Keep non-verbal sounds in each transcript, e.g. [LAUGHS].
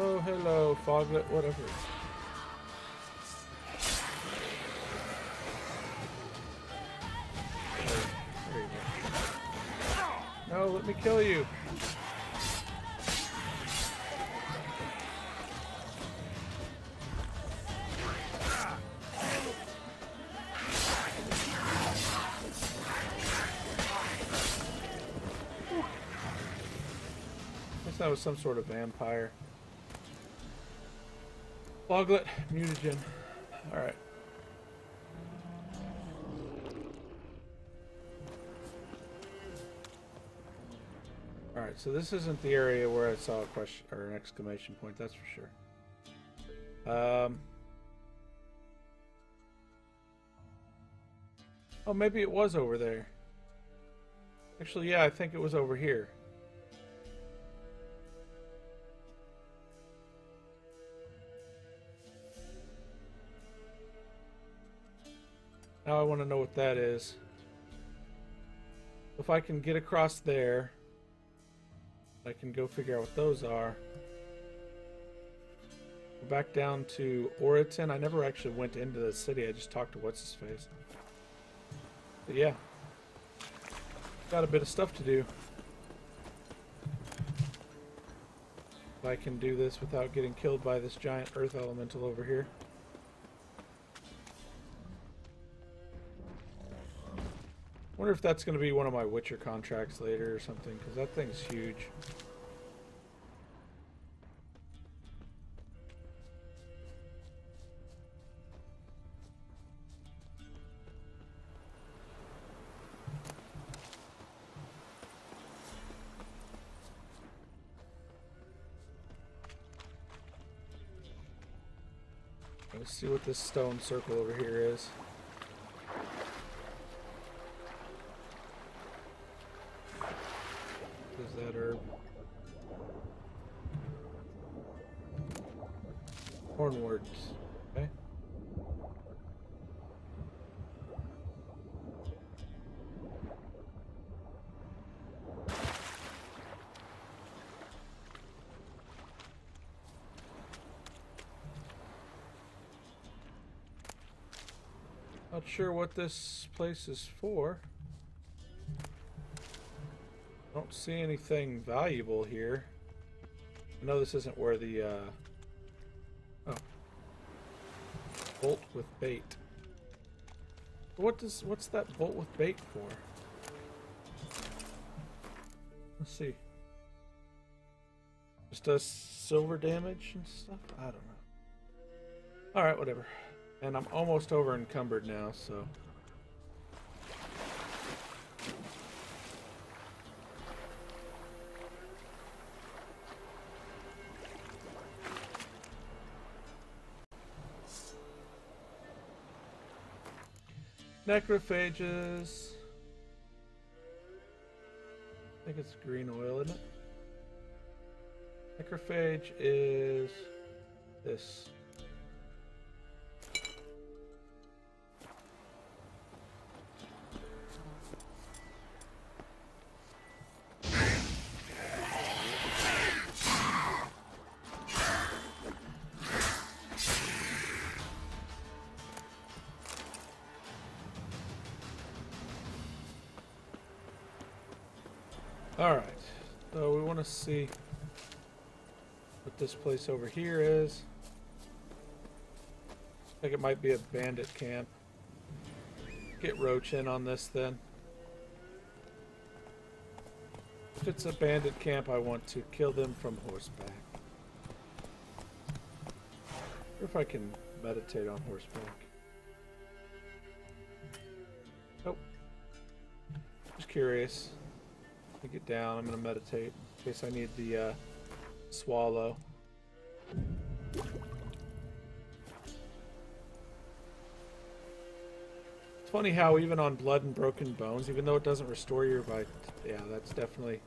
Oh, hello, Foglet, whatever. No, let me kill you. I Guess that was some sort of vampire. Foglet, mutagen. Alright. Alright, so this isn't the area where I saw a question or an exclamation point, that's for sure. Um Oh, maybe it was over there. Actually, yeah, I think it was over here. Now I want to know what that is. If I can get across there, I can go figure out what those are. Go back down to Oreton. I never actually went into the city. I just talked to what's his face. But yeah, got a bit of stuff to do. If I can do this without getting killed by this giant earth elemental over here. Wonder if that's going to be one of my Witcher contracts later or something, because that thing's huge. Let's see what this stone circle over here is. Is sure what this place is for. I Don't see anything valuable here. I know this isn't where the, uh... Oh. Bolt with bait. What does, what's that bolt with bait for? Let's see. Just does silver damage and stuff? I don't know. Alright, whatever. And I'm almost over encumbered now, so... Necrophages. I think it's green oil, isn't it? Necrophage is this. To see what this place over here is. I think it might be a bandit camp. Get Roach in on this then. If it's a bandit camp, I want to kill them from horseback. Or if I can meditate on horseback. Nope. Just curious. Me get down. I'm going to meditate in case I need the uh, swallow. It's funny how even on blood and broken bones, even though it doesn't restore your vit, yeah, that's definitely.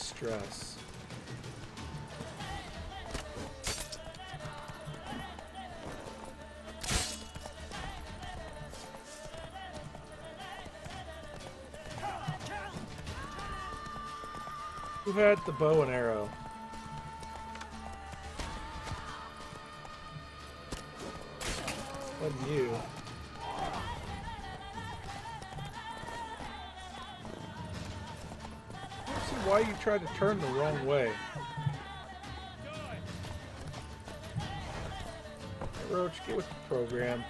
Distress. Who had the bow and arrow? Wasn't you. Why you tried to turn the wrong way. Hey, Roach, get with the program.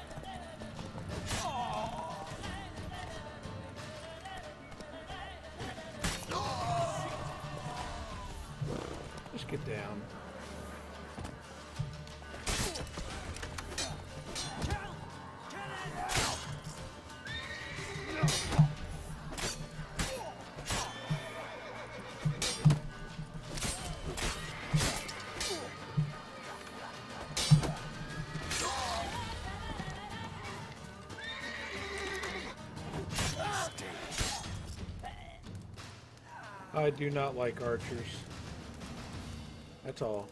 Do not like archers. That's all.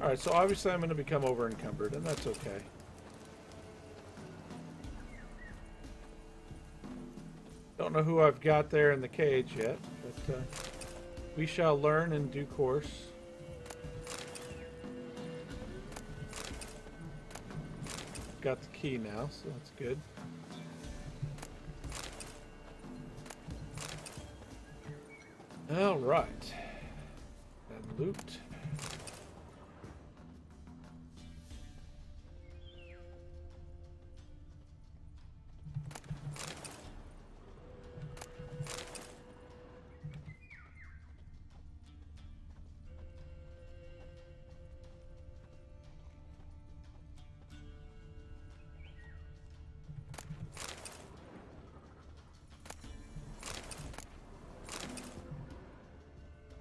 Alright, so obviously I'm going to become over encumbered, and that's okay. Don't know who I've got there in the cage yet, but uh, we shall learn in due course. Got the key now, so that's good.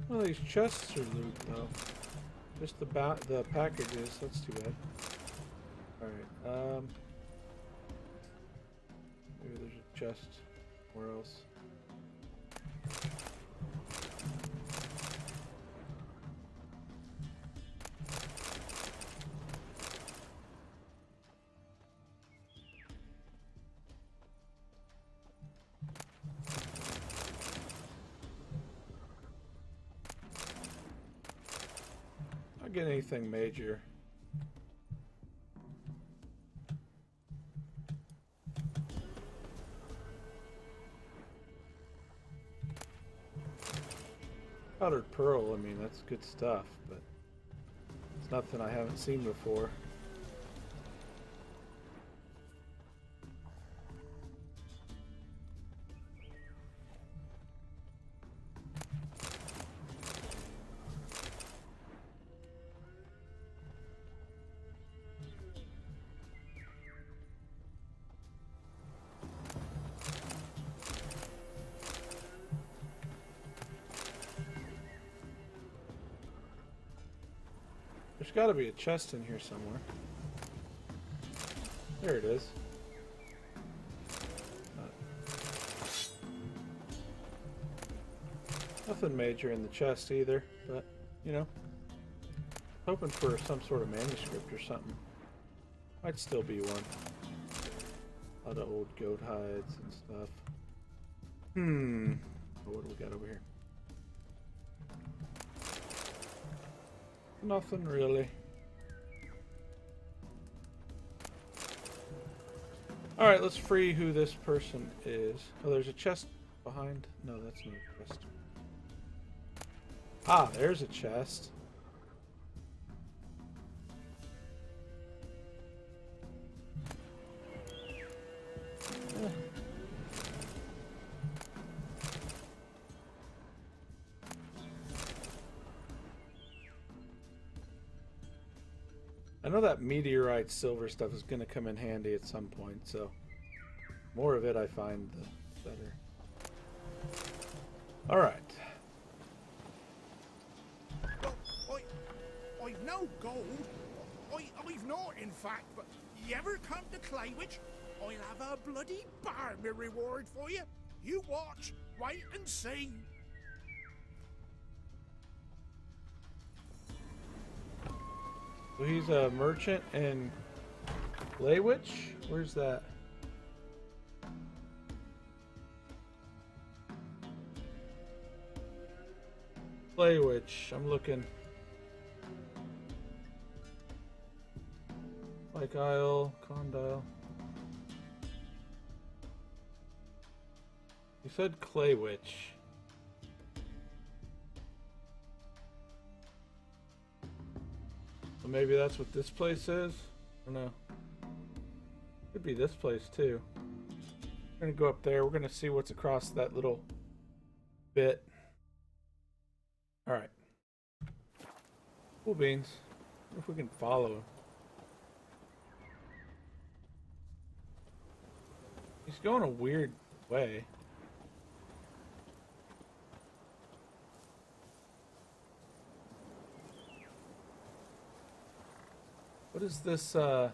Well, these chests are loot though. Just the ba the packages. That's too bad. All right. Um. Maybe there's a chest. Where else? Anything major. Powdered pearl, I mean, that's good stuff, but it's nothing I haven't seen before. There's got to be a chest in here somewhere. There it is. Uh, Nothing major in the chest either, but, you know, hoping for some sort of manuscript or something. Might still be one. A lot of old goat hides and stuff. Hmm. What do we got over here? Nothing really. Alright, let's free who this person is. Oh, there's a chest behind. No, that's not a chest. Ah, there's a chest. Meteorite silver stuff is going to come in handy at some point, so more of it I find, the better. All right. Well, I, I've no gold. I, I've not, in fact, but you ever come to Claywich, I'll have a bloody barmy reward for you. You watch, wait and see. He's a merchant in Laywitch? Where's that? Laywitch. I'm looking. Like Isle, Condyle. You said Claywich. So maybe that's what this place is? I don't know. Could be this place too. We're gonna go up there. We're gonna see what's across that little bit. Alright. Cool beans. If we can follow him. He's going a weird way. What is this uh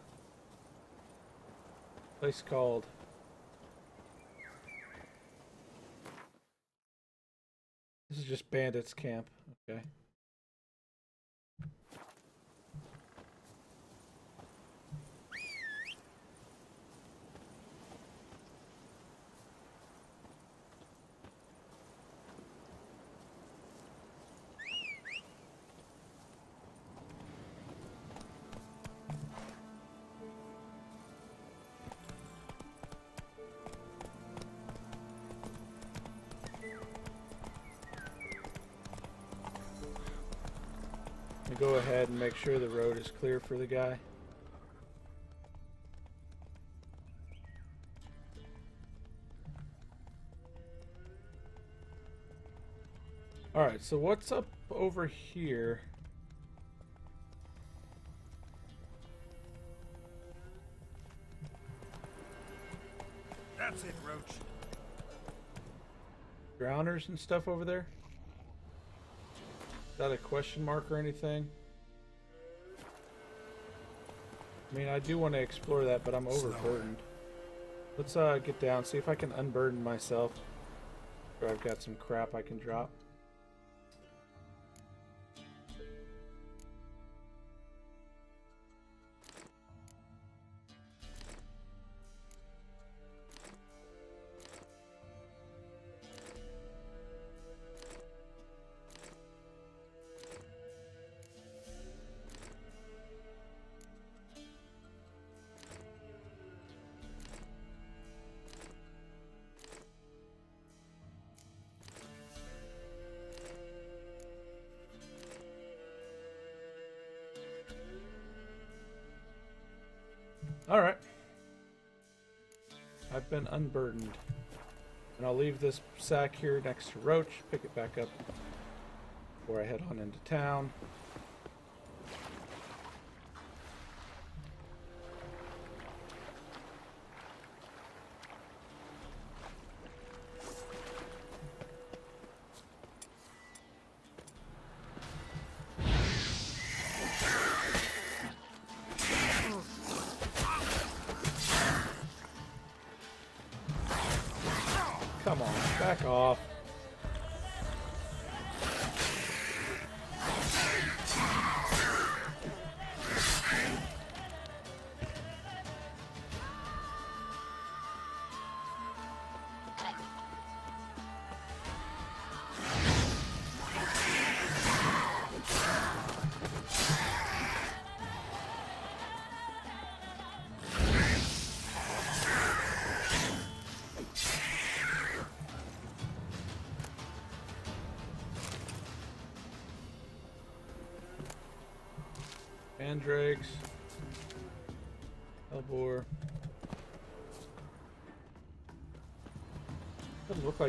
place called? This is just bandits camp. Okay. And make sure the road is clear for the guy. Alright, so what's up over here? That's it, Roach. Drowners and stuff over there? Is that a question mark or anything? I mean, I do want to explore that, but I'm overburdened. Let's uh, get down, see if I can unburden myself. Or I've got some crap I can drop. I've been unburdened. And I'll leave this sack here next to Roach, pick it back up before I head on into town.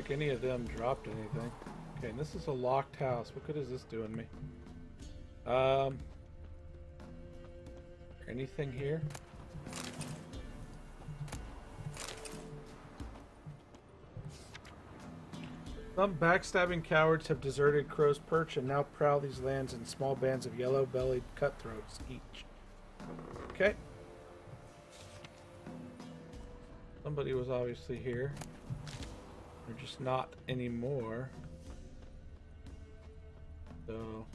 Like any of them dropped anything. Okay, and this is a locked house. What good is this doing me? Um. Anything here? Some backstabbing cowards have deserted Crow's Perch and now prowl these lands in small bands of yellow-bellied cutthroats each. Okay. Somebody was obviously here. They're just not anymore. So.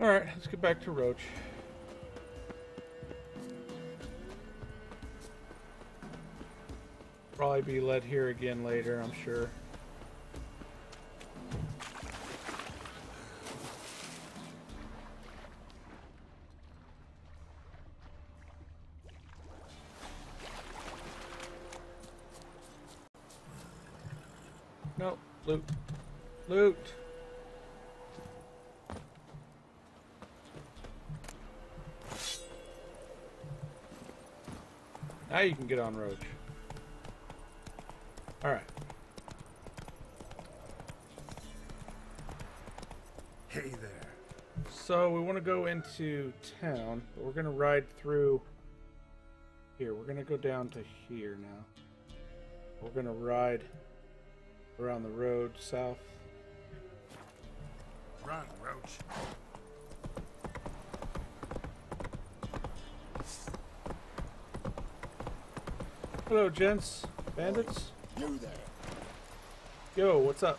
Alright, let's get back to Roach. Probably be led here again later, I'm sure. You can get on Roach. Alright. Hey there. So we want to go into town, but we're going to ride through here. We're going to go down to here now. We're going to ride around the road south. Run, Roach. Hello, gents. Bandits. You there. Yo, what's up?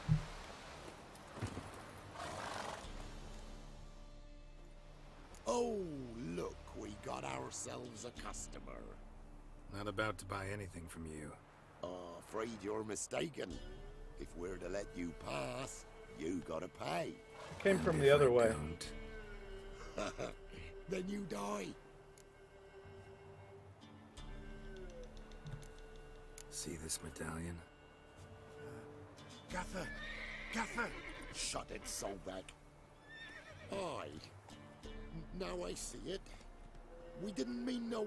Oh, look, we got ourselves a customer. Not about to buy anything from you. Uh, afraid you're mistaken. If we're to let you pass, you gotta pay. Came from the other I way. don't, [LAUGHS] Then you die. See this medallion? Gaffer! Gaffer! Shut it, Solback. Aye. N- Now I see it. We didn't mean no...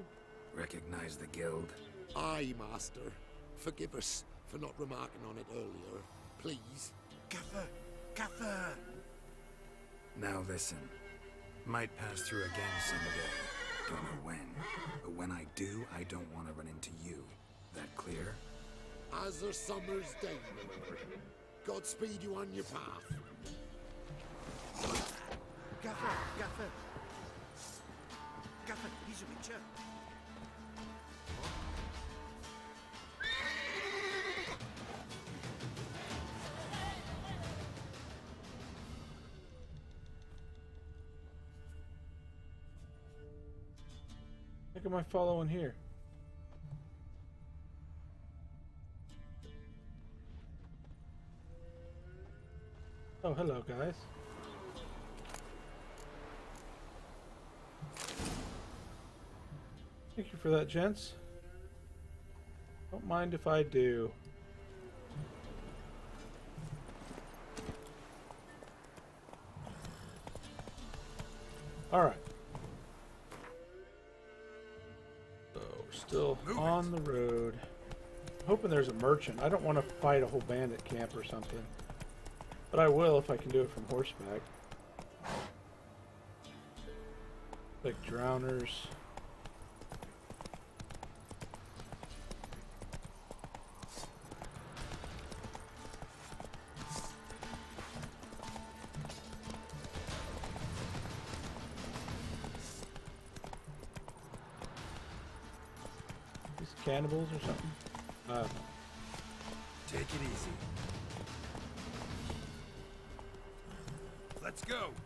Recognize the guild? Aye, Master. Forgive us for not remarking on it earlier. Please. Gaffer! Gaffer! Now listen. Might pass through again someday. Don't know when. But when I do, I don't want to run into you. That clear? As a summer's day, Miller. Godspeed you on your path. Gaffer! Gaffer! Gaffer, he's a witcher. Look at my following here. Oh, hello, guys. Thank you for that, gents. Don't mind if I do. Alright. So we're still Move it. on the road. Hoping there's a merchant. I don't want to fight a whole bandit camp or something. But I will if I can do it from horseback. Like drowners. Cannibals or something? Uh, Take it easy. Go.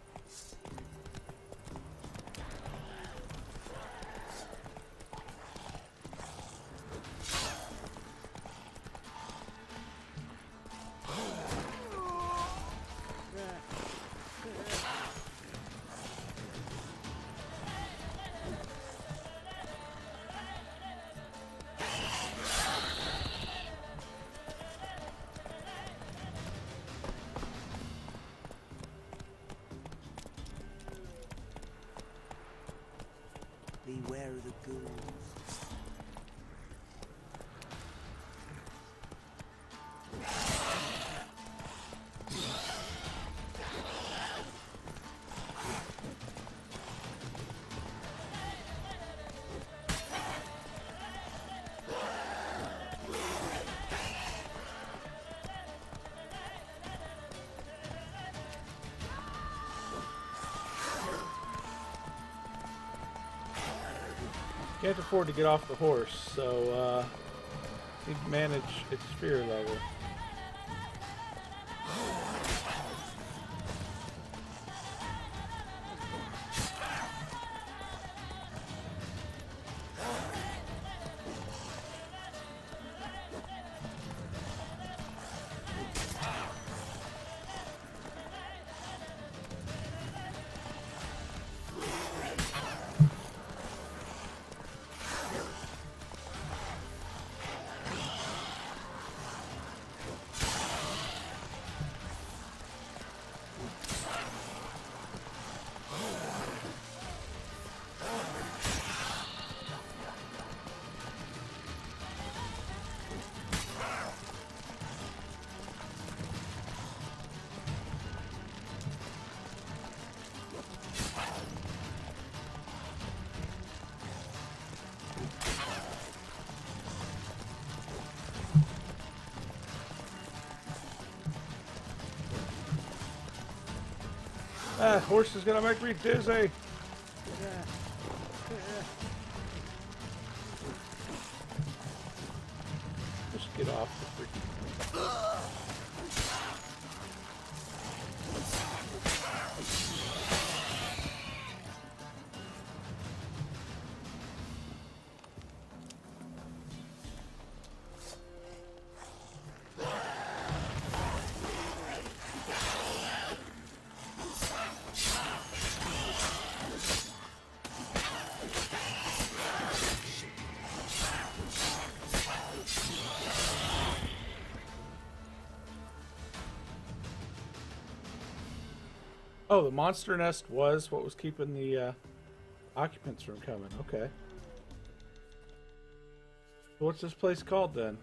Can't afford to get off the horse, so uh, need to manage its fear level. Horse is gonna make me dizzy. Oh, the monster nest was what was keeping the uh, occupants from coming. Okay. What's this place called then?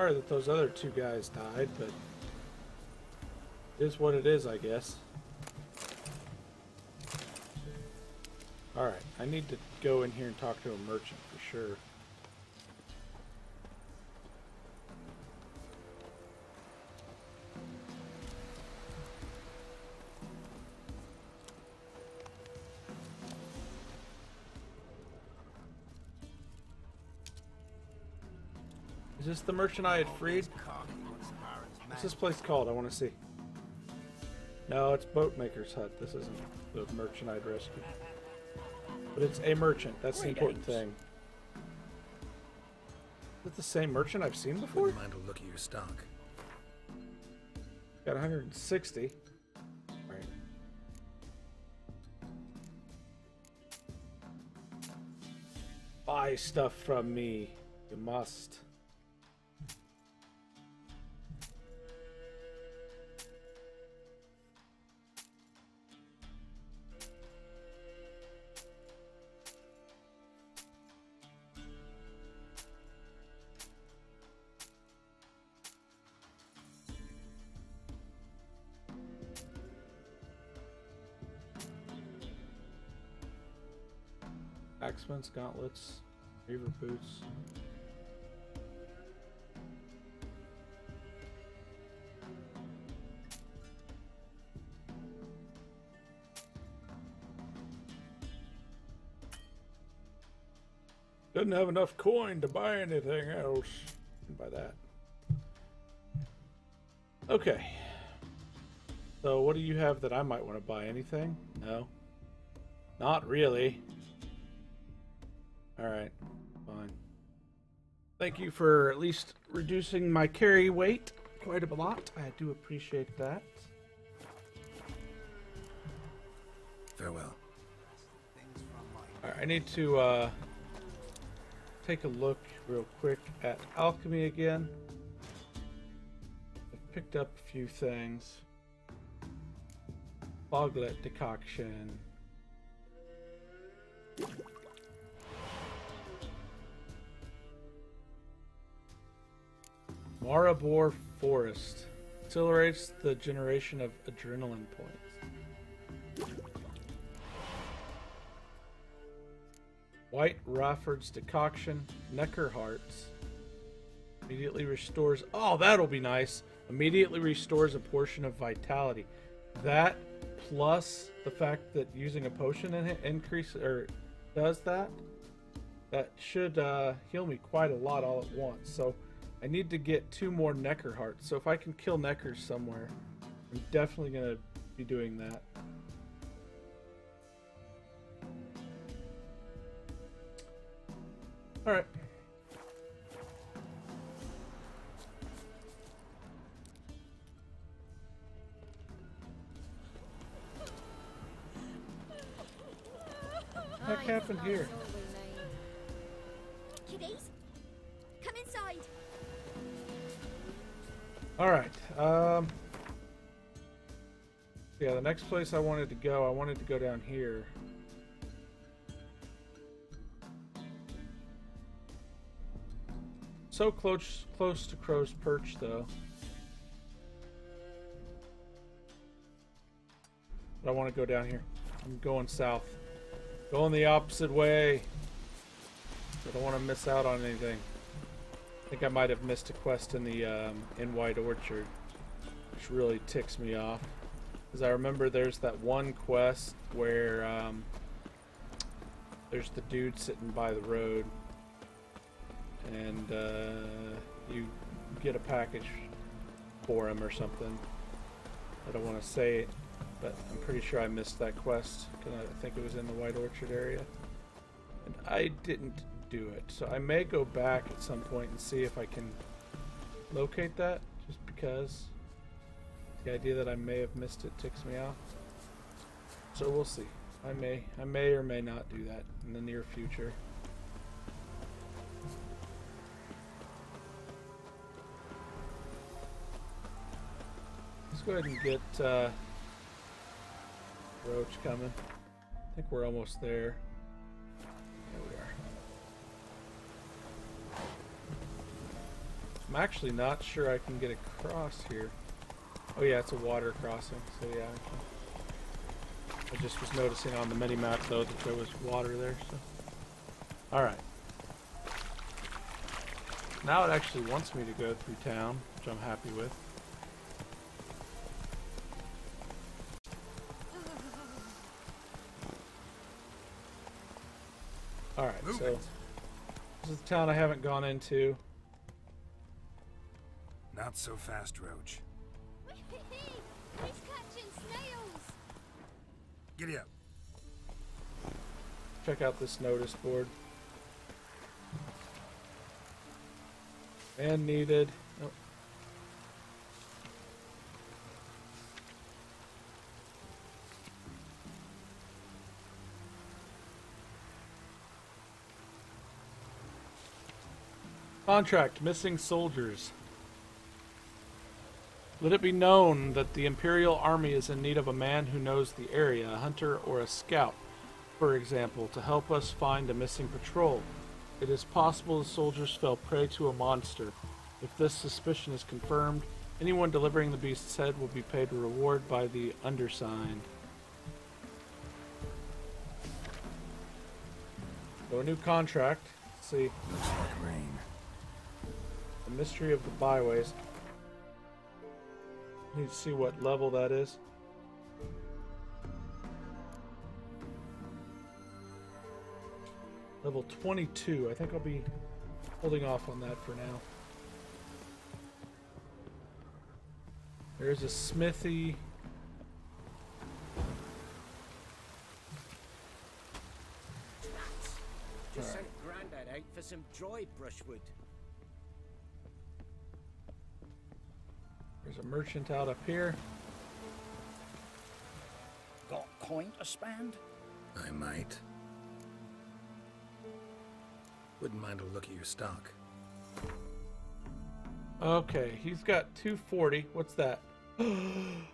Sorry that those other two guys died, but it is what it is, I guess. Alright, I need to go in here and talk to a merchant for sure. The merchant I had freed? What's this place called? I want to see. No, it's Boatmaker's Hut. This isn't the merchant I'd rescued. But it's a merchant. That's the important thing. Is it the same merchant I've seen before? Wouldn't mind a look at your stock. Got 160. Alright. Buy stuff from me. You must. Gauntlets, beaver boots. Didn't have enough coin to buy anything else. Can buy that. Okay. So what do you have that I might want to buy? Anything? No. Not really. Alright, fine. Thank you for at least reducing my carry weight quite a lot. I do appreciate that. Farewell. Alright, I need to uh, take a look real quick at alchemy again. I've picked up a few things. Foglet decoction. Maribor Forest. Accelerates the generation of adrenaline points. White Raffard's decoction. Nekker Hearts. Immediately restores. Oh, that'll be nice. Immediately restores a portion of vitality. That plus the fact that using a potion in increase or does that, that should uh, heal me quite a lot all at once. So I need to get two more Nekker hearts. So if I can kill Nekkers somewhere, I'm definitely gonna be doing that. All right. What happened here? All right. Um, yeah, the next place I wanted to go, I wanted to go down here. So close, close to Crow's Perch, though. But I want to go down here. I'm going south. Going the opposite way. I don't want to miss out on anything. I think I might have missed a quest in the um, in White Orchard, which really ticks me off. Because I remember there's that one quest where um, there's the dude sitting by the road, and uh, you get a package for him or something. I don't want to say it, but I'm pretty sure I missed that quest because I think it was in the White Orchard area, and I didn't do it. So I may go back at some point and see if I can locate that, just because the idea that I may have missed it ticks me off. So we'll see. I may, I may or may not do that in the near future. Let's go ahead and get uh, Roach coming. I think we're almost there. There I'm actually not sure I can get across here. Oh yeah, it's a water crossing, so yeah. I, can. I just was noticing on the mini map though that there was water there. So, all right. Now it actually wants me to go through town, which I'm happy with. All right, so this is the town I haven't gone into. Not so fast, Roach. He's catching snails. Giddy up. check out this notice board. And needed. Contract missing soldiers. Let it be known that the Imperial Army is in need of a man who knows the area, a hunter or a scout, for example, to help us find a missing patrol. It is possible the soldiers fell prey to a monster. If this suspicion is confirmed, anyone delivering the beast's head will be paid a reward by the undersigned. So a new contract. Let's see. Looks like rain. The mystery of the byways. Need to see what level that is. Level 22. I think I'll be holding off on that for now. There's a smithy. Just sent Grandad out for some dry brushwood. A merchant out up here. Got coin to spend? I might. Wouldn't mind a look at your stock. Okay, he's got 240. What's that? [GASPS]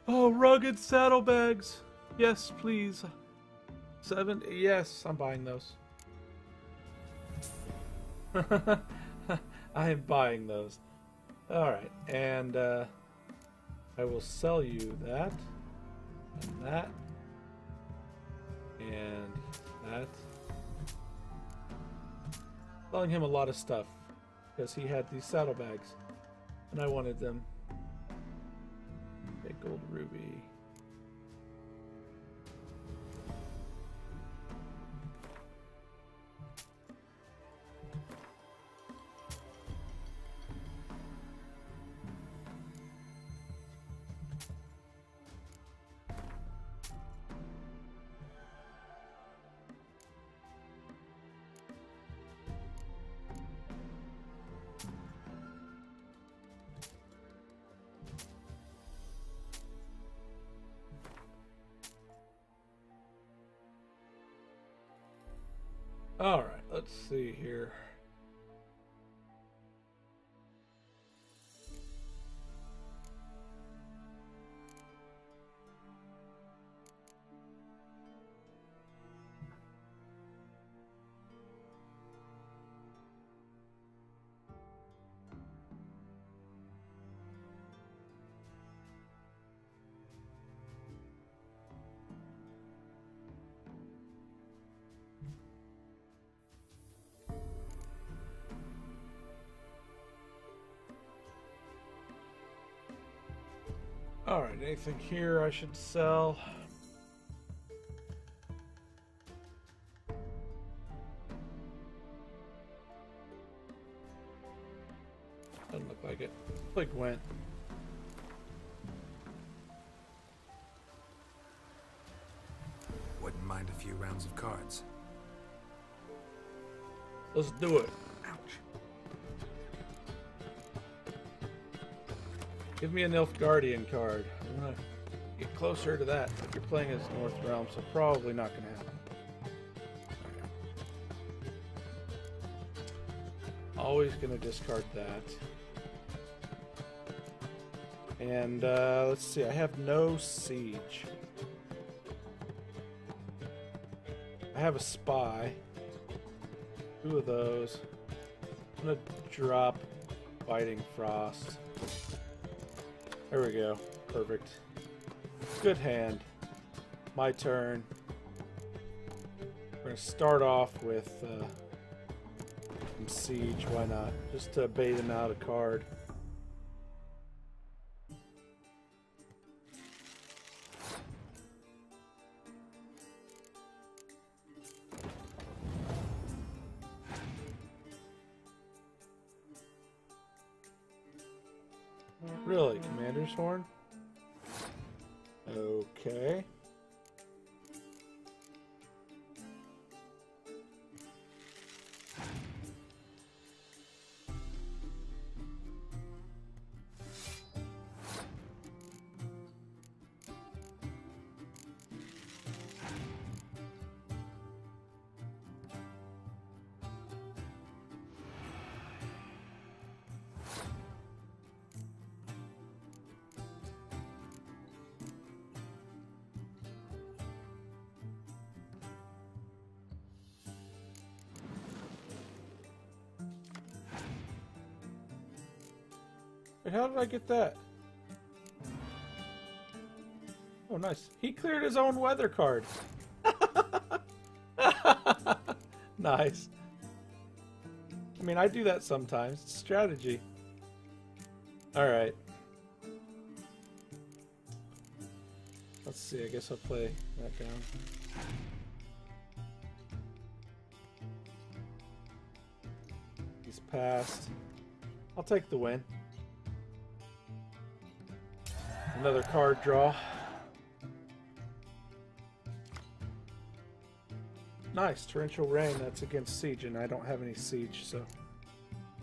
Oh, rugged saddlebags. Yes, please. Seven. Yes, I'm buying those. [LAUGHS] I am buying those. Alright, and uh, I will sell you that, and that, and that. Selling him a lot of stuff because he had these saddlebags and I wanted them. Big gold ruby. All right, anything here I should sell? Doesn't look like it. Like Gwent. Wouldn't mind a few rounds of cards. Let's do it. Give me an Elf Guardian card. I'm gonna get closer to that. You're playing as North Realm, so probably not gonna happen. Always gonna discard that. And uh, let's see, I have no siege. I have a spy. Two of those. I'm gonna drop Biting Frost. There we go. Perfect. Good hand. My turn. We're going to start off with uh, some Siege. Why not? Just to bait him out a card. Horn? Okay. Wait, how did I get that? Oh, nice. He cleared his own weather card. [LAUGHS] nice. I mean, I do that sometimes. It's strategy. Alright. Let's see. I guess I'll play that down. He's passed. I'll take the win. Another card draw. Nice, torrential rain. That's against siege, and I don't have any siege, so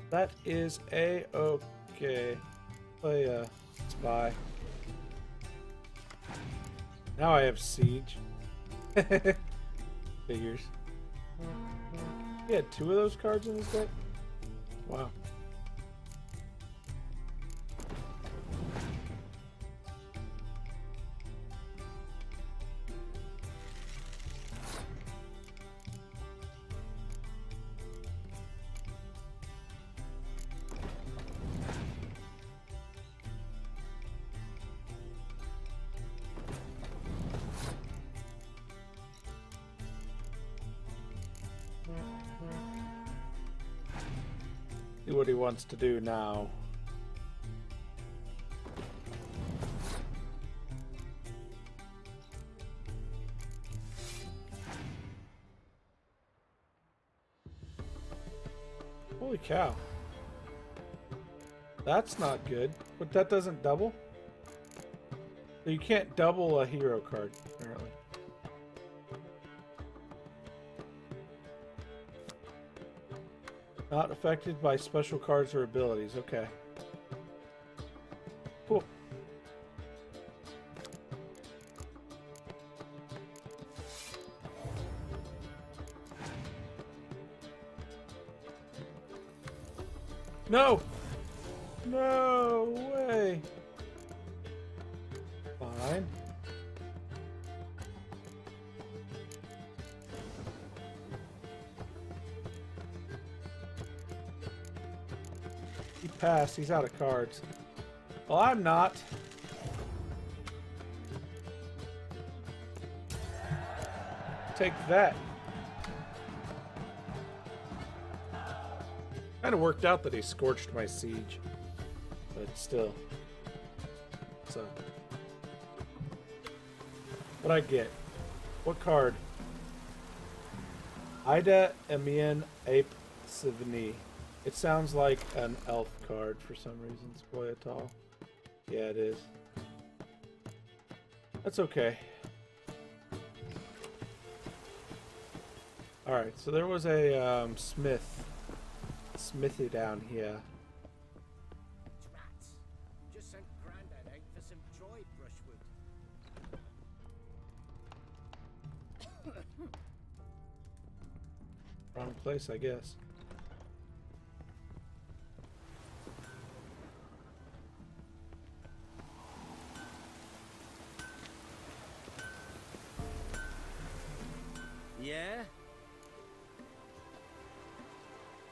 that is a okay. Play uh, a spy. Now I have siege. [LAUGHS] Figures. He had two of those cards in his deck. Wow. Wants to do now. Holy cow. That's not good. But that doesn't double? You can't double a hero card, apparently. Not affected by special cards or abilities. Okay. He. He's out of cards. Well, I'm not. Take that. Kind of worked out that he scorched my siege. But still. So. What I get? What card? Ida Emean aep Sivney. It sounds like an elf card for some reason. Scoia'tael. Yeah, it is. That's okay. Alright, so there was a um, smith. Smithy down here. Rats. Just sent Grandad out for some dry brushwood. Wrong place, I guess.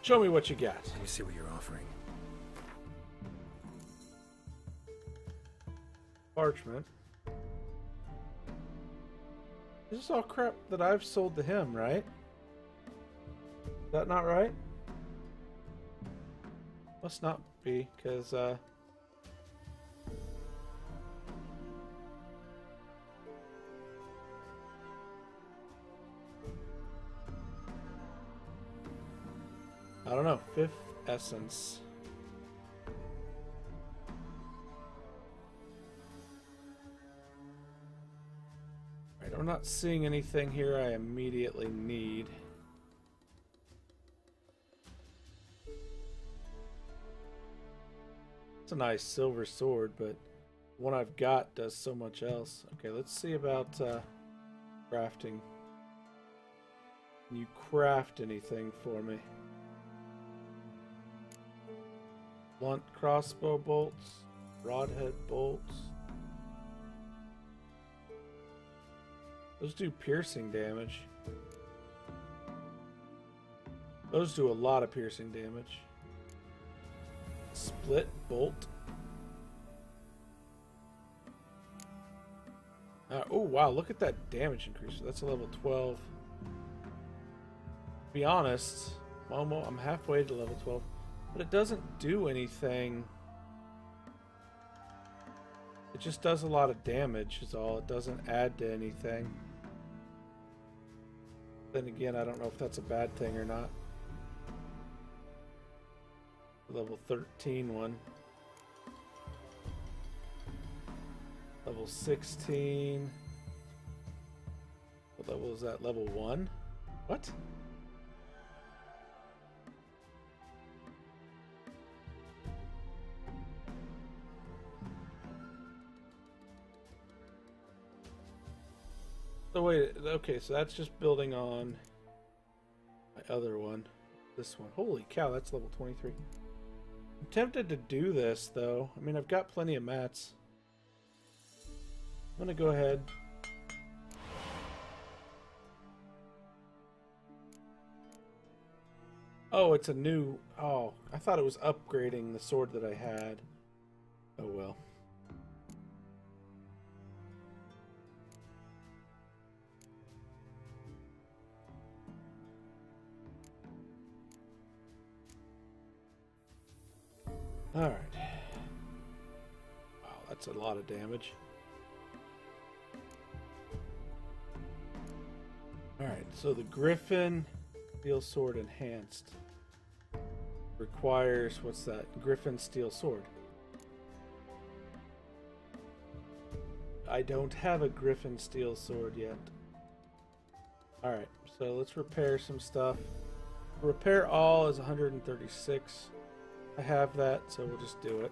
Show me what you got. Let me see what you're offering. Parchment. This is all crap that I've sold to him, right? Is that not right? Must not be, because, uh... Fifth essence. Right, I'm not seeing anything here I immediately need. It's a nice silver sword, but one I've got does so much else. Okay, let's see about uh, crafting. Can you craft anything for me? Blunt crossbow bolts, broadhead bolts. Those do piercing damage. Those do a lot of piercing damage. Split bolt. Uh, oh wow, look at that damage increase. That's a level 12. To be honest, Momo, I'm halfway to level 12. But it doesn't do anything. It just does a lot of damage is all. It doesn't add to anything. Then again, I don't know if that's a bad thing or not. Level 13 one. Level 16. What level is that? Level 1? What? Wait, okay, so that's just building on my other one. This one. Holy cow, that's level 23. I'm tempted to do this, though. I mean, I've got plenty of mats. I'm gonna go ahead. Oh, it's a new... Oh, I thought it was upgrading the sword that I had. Oh well. Alright. Wow, that's a lot of damage. Alright, so the Griffin Steel Sword Enhanced requires what's that? Griffin Steel Sword. I don't have a Griffin Steel Sword yet. Alright, so let's repair some stuff. Repair all is 136. I have that, so we'll just do it.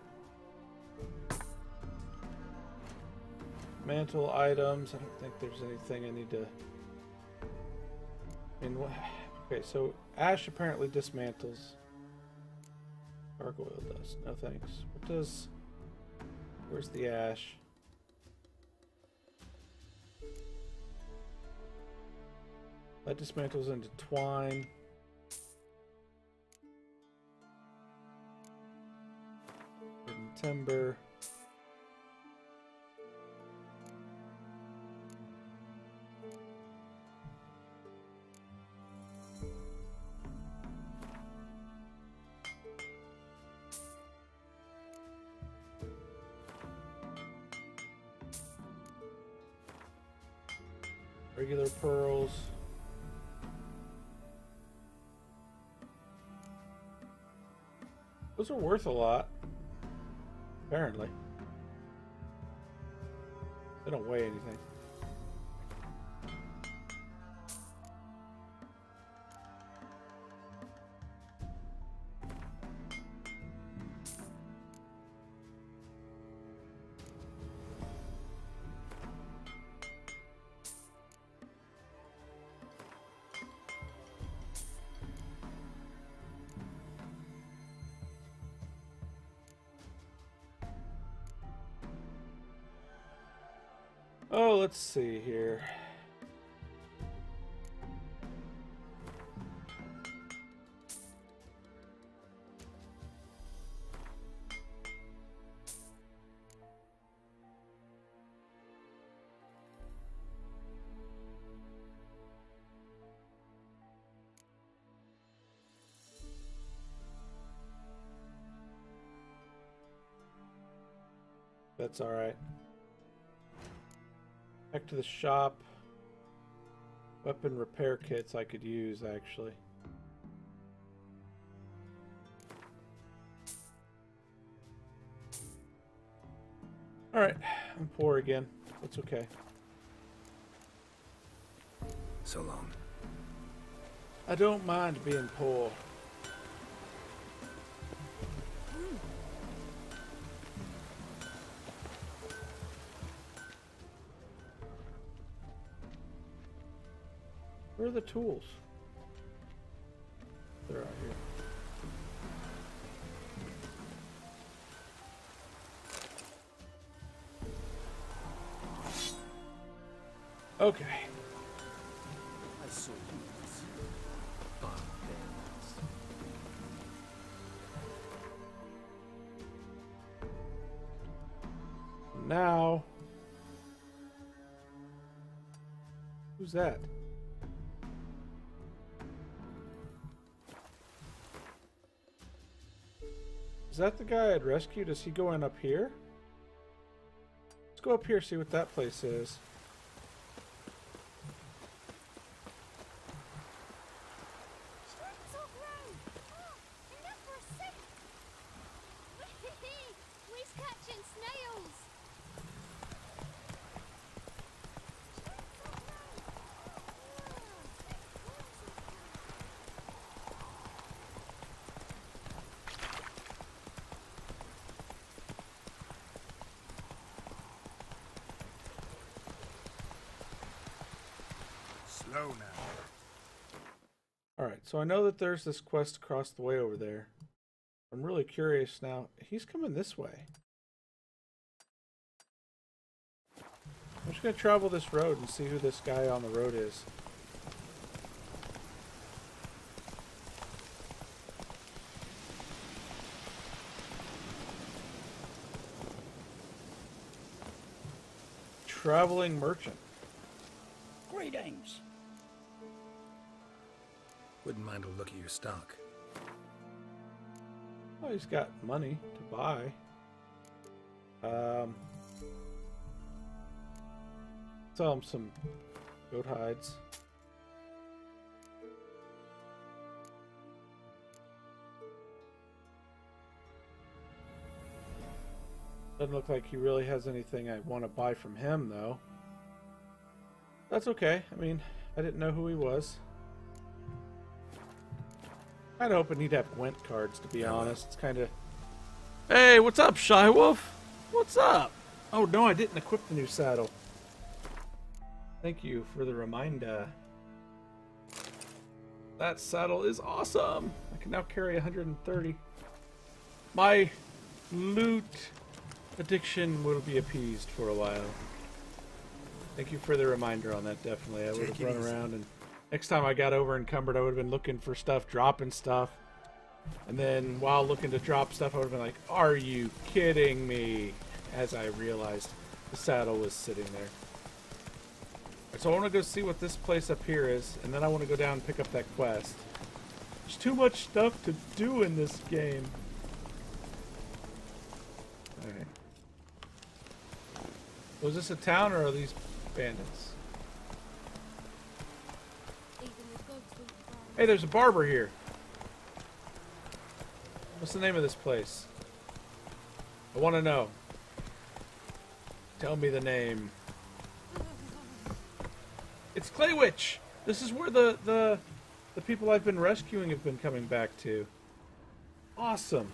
Mantle items. I don't think there's anything I need to. I mean, wha- okay, so ash apparently dismantles. Gargoyle does. No thanks. What does? Where's the ash? That dismantles into twine. Wooden timber. Regular pearls. Those are worth a lot. Apparently. They don't weigh anything. Let's see here. That's all right. Back to the shop. Weapon repair kits I could use, actually. Alright, I'm poor again. That's okay. So long. I don't mind being poor. Where are the tools? They're out here. Okay. I saw you. Now. Who's that? That the guy I'd rescued? Is he going up here? Let's go up here, see what that place is. It's all grown. Oh, enough for a sip. We's catching snails. Slow now. Alright, so I know that there's this quest across the way over there. I'm really curious now. He's coming this way. I'm just going to travel this road and see who this guy on the road is. Traveling merchant. Greetings. Wouldn't mind a look at your stock. Oh, he's got money to buy. Um, sell him some goat hides. Doesn't look like he really has anything I want to buy from him, though. That's okay. I mean, I didn't know who he was. I'd hoping he'd have Gwent cards, to be honest. It's kind of... Hey, what's up, Shy Wolf? What's up? Oh, no, I didn't equip the new saddle. Thank you for the reminder. That saddle is awesome. I can now carry 130. My loot addiction will be appeased for a while. Thank you for the reminder on that, definitely. I would have run easy. around and next time I got over encumbered, I would have been looking for stuff, dropping stuff. And then while looking to drop stuff, I would have been like, are you kidding me? As I realized the saddle was sitting there. So I want to go see what this place up here is, and then I want to go down and pick up that quest. There's too much stuff to do in this game. Alright. Was this a town or are these bandits? Even the gods wouldn't buy. Hey, there's a barber here. What's the name of this place? I want to know. Tell me the name. It's Claywich. This is where the the the people I've been rescuing have been coming back to. Awesome.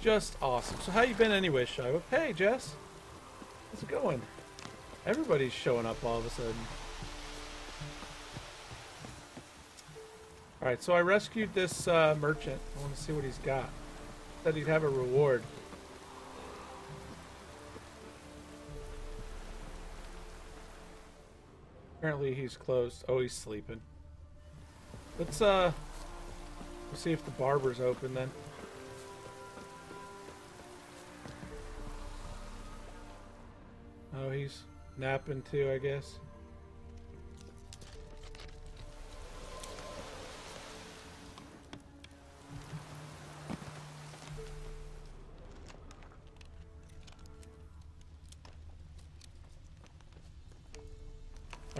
Just awesome. So how you been anyway, Shiva? Hey, Jess. How's it going? Everybody's showing up all of a sudden. Alright, so I rescued this uh, merchant. I want to see what he's got. Said he'd have a reward. Apparently he's closed. Oh, he's sleeping. Let's, uh... See if the barber's open then. Oh, he's napping too, I guess.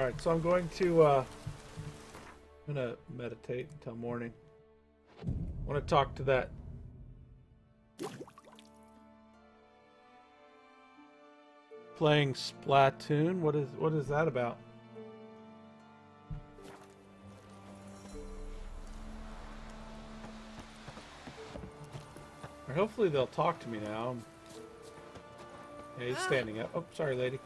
Alright, so I'm going to, uh, I'm gonna meditate until morning. I want to talk to that. Playing Splatoon? What is, what is that about? Or hopefully they'll talk to me now. Yeah, he's standing up. Oh, sorry, lady.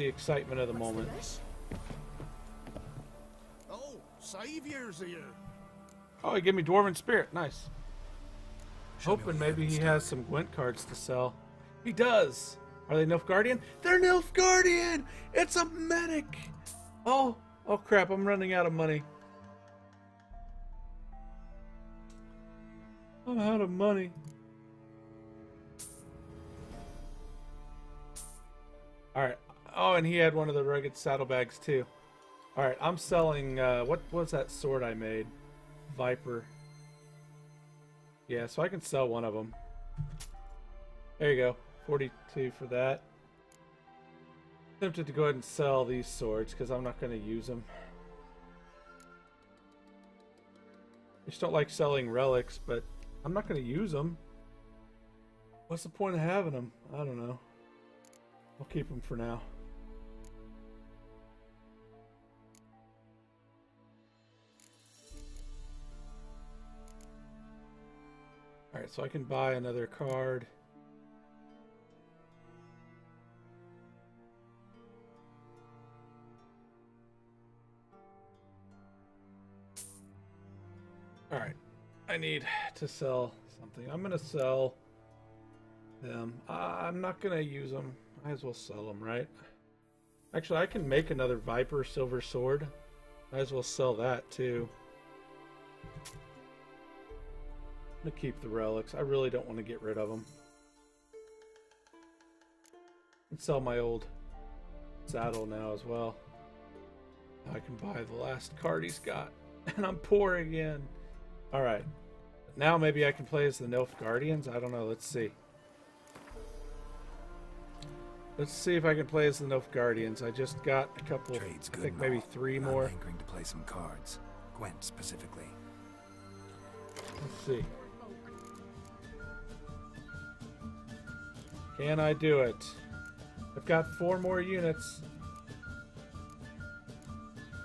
The excitement of the moment. Oh, Saviour's here. Oh, he gave me Dwarven Spirit. Nice. Show Hoping maybe he has some Gwent cards to sell. He does. Are they Nilfgaardian? They're Nilfgaardian! It's a medic! Oh, oh crap, I'm running out of money. I'm out of money. Alright. Oh, and he had one of the rugged saddlebags too. Alright, I'm selling, uh, what was that sword I made? Viper. Yeah, so I can sell one of them. There you go. 42 for that. Tempted to go ahead and sell these swords because I'm not going to use them. I just don't like selling relics, but I'm not going to use them. What's the point of having them? I don't know. I'll keep them for now. Alright, so I can buy another card. Alright, I need to sell something. I'm going to sell them. Uh, I'm not going to use them. Might as well sell them, right? Actually, I can make another Viper Silver Sword. Might as well sell that too. I'm gonna keep the relics. I really don't want to get rid of them. And sell my old saddle now as well. I can buy the last card he's got. [LAUGHS] And I'm poor again. All right. Now maybe I can play as the Nilf Guardians. I don't know. Let's see. Let's see if I can play as the Nilfgaardians. I just got a couple. Trade's I think maybe three I'm more. hankering to play some cards. Gwent specifically. Let's see. Can I do it? I've got four more units.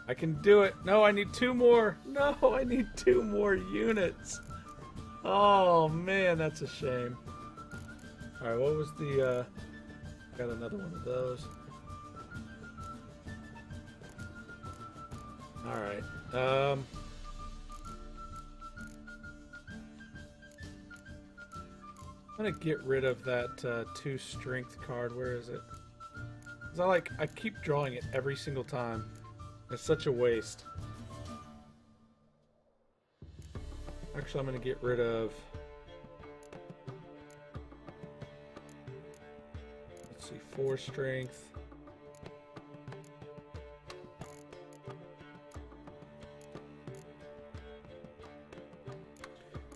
I can do it. No, I need two more. No, I need two more units. Oh man, that's a shame. All right, what was the? uh Got another one of those. All right. Um. I'm gonna get rid of that uh, two strength card. Where is it? 'Cause I like I keep drawing it every single time. It's such a waste. Actually, I'm gonna get rid of. Let's see, four strength.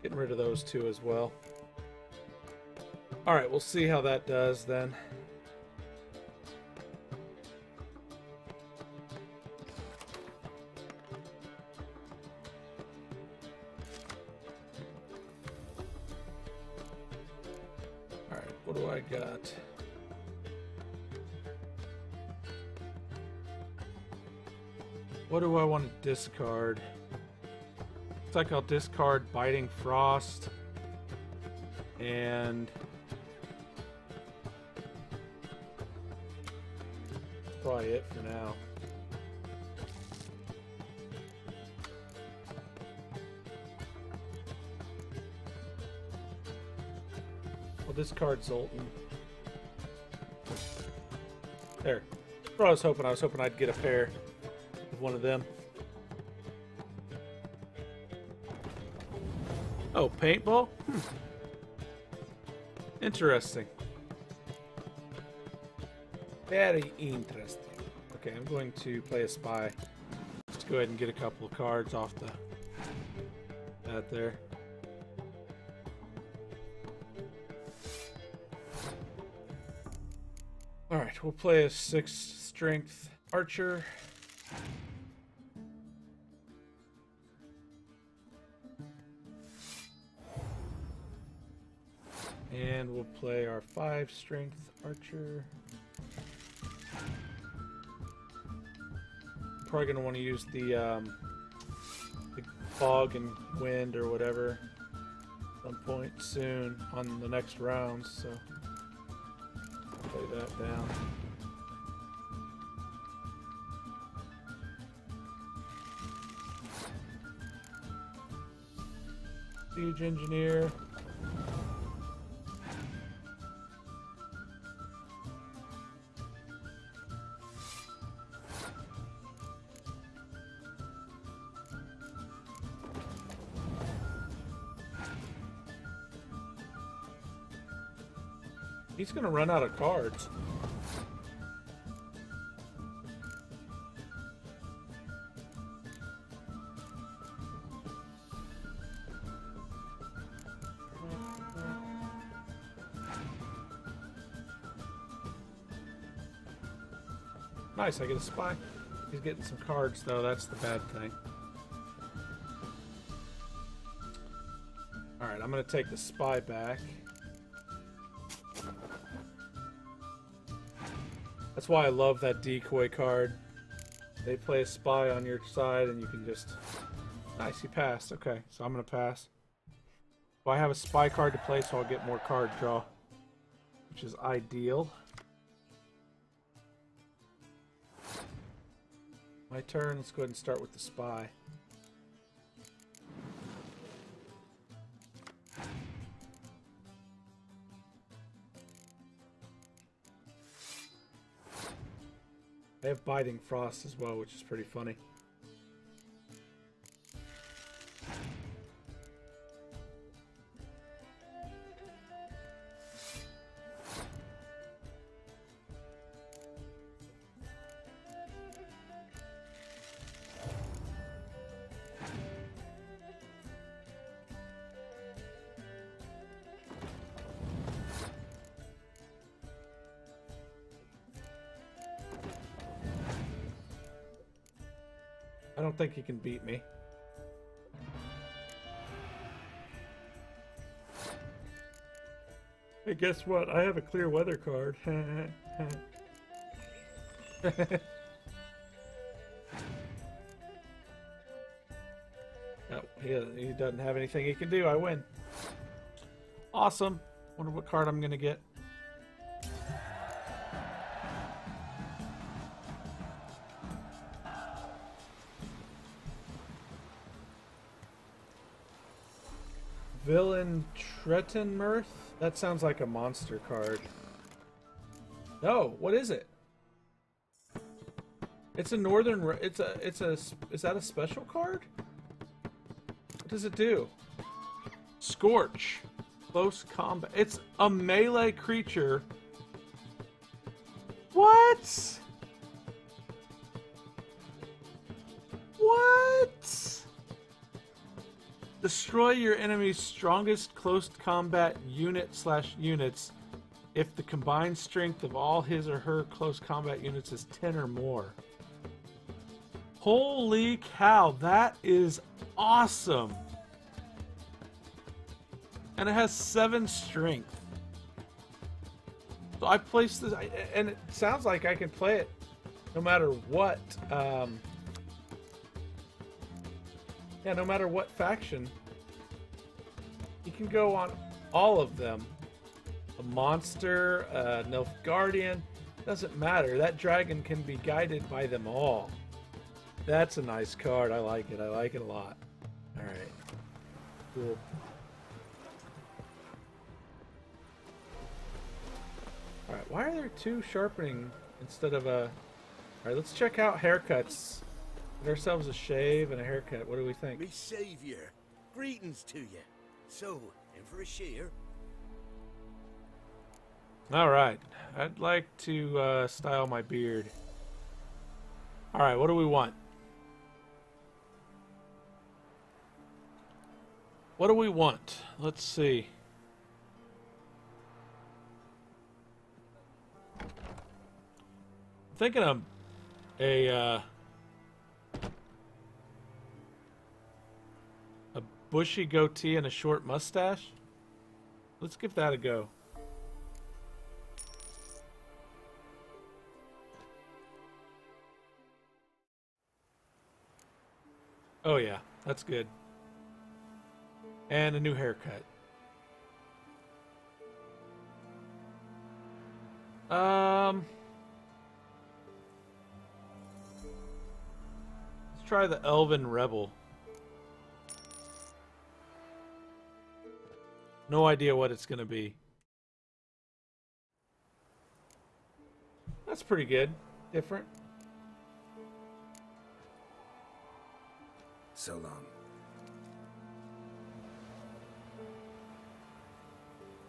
Getting rid of those two as well. All right, we'll see how that does then. All right, what do I got? What do I want to discard? Looks like I'll discard Biting Frost and probably it for now. Well, this discard Zoltan. There. That's what I was hoping. I was hoping I'd get a pair of one of them. Oh, paintball? Hmm. Interesting. Very interesting. Okay, I'm going to play a spy. Let's go ahead and get a couple of cards off the that there. All right, we'll play a six strength archer. And we'll play our five strength archer. Probably gonna want to use the um, the fog and wind or whatever some point soon on the next rounds. So play that down. Siege engineer. He's gonna run out of cards. Nice, I get a spy. He's getting some cards though, that's the bad thing. Alright, I'm gonna take the spy back. That's why I love that decoy card. They play a spy on your side and you can just... Nice, he passed. Okay, so I'm going to pass. I have a spy card to play, so I'll get more card draw. Which is ideal. My turn. Let's go ahead and start with the spy. I have Biting Frost as well, which is pretty funny. Think he can beat me. Hey, guess what? I have a clear weather card. no, [LAUGHS] oh, he, he doesn't have anything he can do. I win. Awesome. Wonder what card I'm gonna get. Villentretenmerth? That sounds like a monster card. No, what is it? It's a northern. It's a. It's a. Is that a special card? What does it do? Scorch. Close combat. It's a melee creature. What? What? Destroy your enemy's strongest close combat unit slash units if the combined strength of all his or her close combat units is 10 or more. Holy cow, that is awesome! And it has 7 strength. So I placed this, and it sounds like I can play it no matter what. Um, yeah, no matter what faction. You can go on all of them. A monster, a Nilfgaardian, doesn't matter. That dragon can be guided by them all. That's a nice card. I like it. I like it a lot. Alright. Cool. Alright, why are there two sharpening instead of a... Alright, let's check out haircuts. Get ourselves a shave and a haircut. What do we think? Me savior, greetings to you. So, in for a share? All right. I'd like to uh, style my beard. All right. What do we want? What do we want? Let's see. I'm thinking of a uh, bushy goatee and a short mustache. Let's give that a go. Oh yeah, that's good. And a new haircut. Um Let's try the Elven Rebel. No idea what it's going to be. That's pretty good. Different. So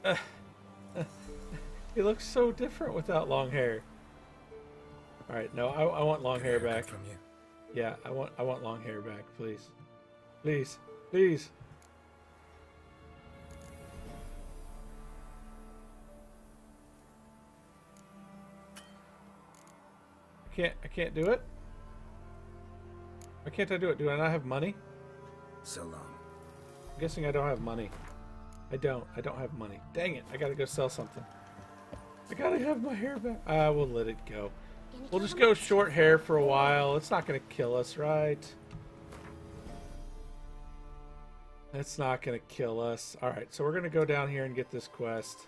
long. [LAUGHS] He looks so different without long hair. All right, no, I, I want long hair back. from you. Yeah, I want I want long hair back, please. Please. Please. Can't I can't do it? Why can't I do it? Do I not have money? So long. I'm guessing I don't have money. I don't. I don't have money. Dang it. I gotta go sell something. I gotta have my hair back. I will let it go. We'll just go short hair for a while. It's not gonna kill us, right? It's not gonna kill us. Alright, so we're gonna go down here and get this quest.